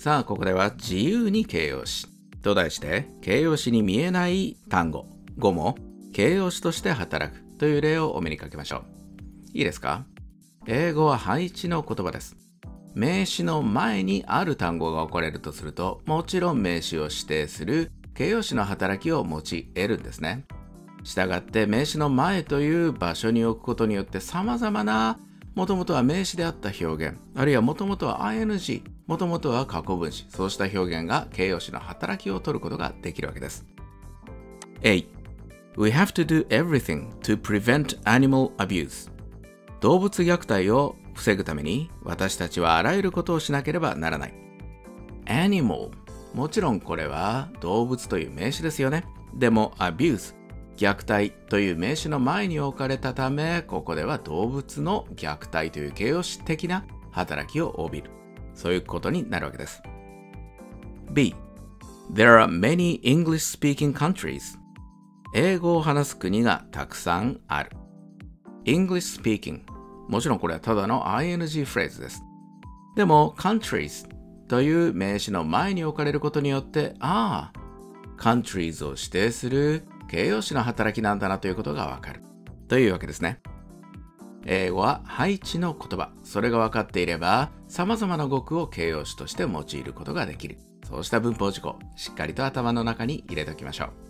さあ、ここでは自由に形容詞と題して？形容詞に見えない単語、語も形容詞として働くという例をお目にかけましょう。いいですか？英語は配置の言葉です。名詞の前にある単語が置かれるとすると、もちろん名詞を指定する形容詞の働きを用い得るんですね。したがって名詞の前という場所に置くことによって様々なもともとは名詞であった表現、あるいはもともとは ing、もともとは過去分詞、そうした表現が形容詞の働きを取ることができるわけです。A. We have to do everything to prevent animal abuse. 動物虐待を防ぐために私たちはあらゆることをしなければならない。animal もちろんこれは動物という名詞ですよね。でも abuse 虐待という名詞の前に置かれたため、ここでは動物の虐待という形容詞的な働きを帯びる。そういうことになるわけです。B. There are many English-speaking countries. 英語を話す国がたくさんある。English speaking もちろんこれはただの ing フレーズです。でも countries という名詞の前に置かれることによって、ああ、countries を指定する形容詞の働きなんだなということがわかる。というわけですね。英語は配置の言葉。それが分かっていれば、様々な語句を形容詞として用いることができる。そうした文法事項、しっかりと頭の中に入れておきましょう。